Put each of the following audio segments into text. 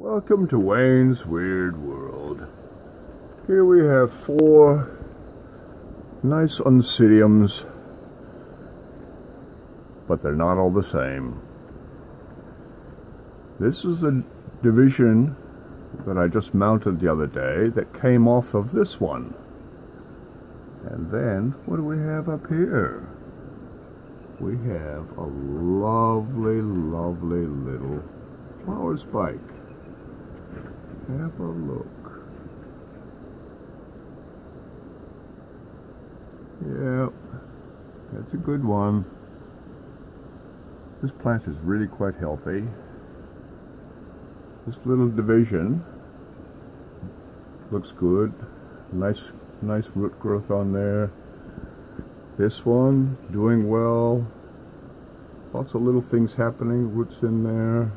Welcome to Wayne's Weird World. Here we have four nice oncidiums, but they're not all the same. This is the division that I just mounted the other day that came off of this one. And then, what do we have up here? We have a lovely, lovely little flower spike. Have a look. Yep, that's a good one. This plant is really quite healthy. This little division looks good. Nice, nice root growth on there. This one doing well. Lots of little things happening. Roots in there.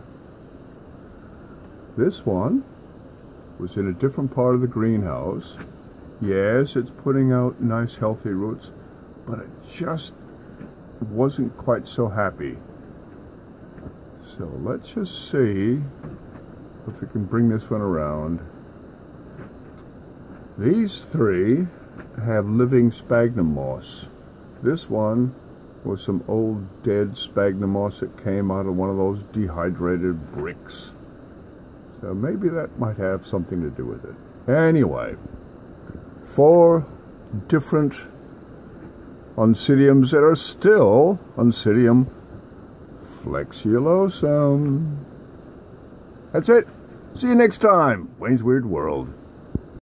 This one was in a different part of the greenhouse. Yes, it's putting out nice healthy roots, but it just wasn't quite so happy. So let's just see if we can bring this one around. These three have living sphagnum moss. This one was some old dead sphagnum moss that came out of one of those dehydrated bricks. So maybe that might have something to do with it. Anyway, four different oncidiums that are still Oncidium flexuosum. That's it. See you next time. Wayne's Weird World.